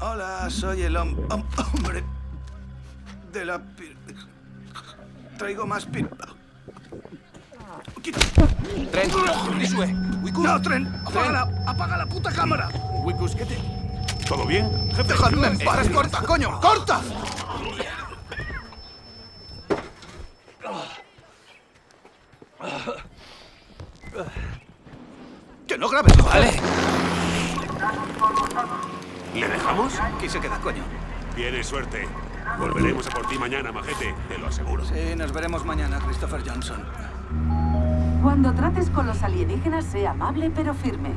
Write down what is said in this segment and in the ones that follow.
Hola, soy el hom- hom- hombre de la... pir- Traigo más pir... Tren, Isue, Wikus. ¡No, tren! ¡Apaga la, apaga la puta cámara! Wikus, ¿qué te...? ¿Todo bien? Jefe, ¡Dejadme en paz! ¡Corta, coño! ¡Corta! ¡Que no grabes! Vale. ¿Le dejamos? Aquí se queda, coño. Tienes suerte. Volveremos a por ti mañana, majete, te lo aseguro. Sí, nos veremos mañana, Christopher Johnson. Cuando trates con los alienígenas, sé amable pero firme.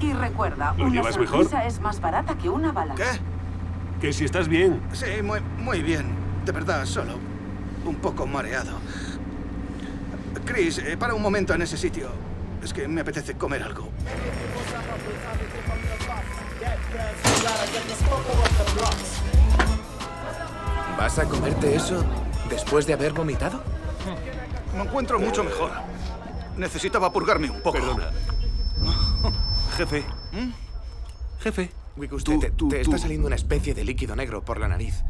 Y recuerda, ¿Lo una mejor? sonrisa es más barata que una bala. ¿Qué? Que si estás bien. Sí, muy, muy bien. De verdad, solo un poco mareado. Chris, eh, para un momento en ese sitio. Es que me apetece comer algo. ¿Vas a comerte eso después de haber vomitado? Me encuentro mucho mejor. Necesitaba purgarme un poco. Perdona. Jefe. Jefe. Wikus, te, te- está saliendo una especie de líquido negro por la nariz.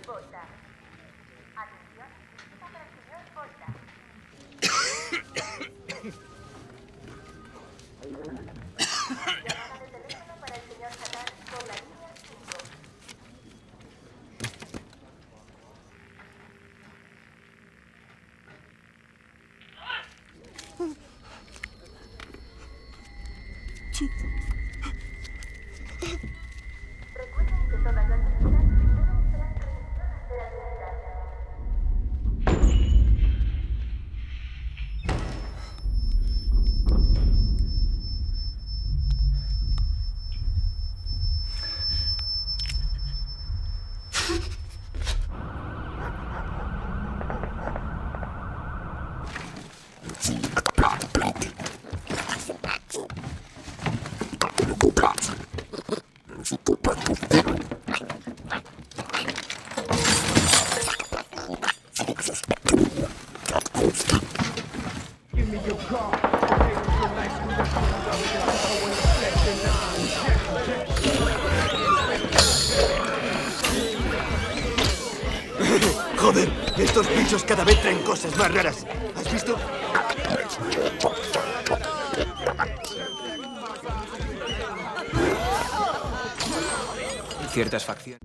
Para el señor Eu Super, super, super. Estos bichos cada vez traen cosas más raras. ¿Has visto? Ciertas facciones.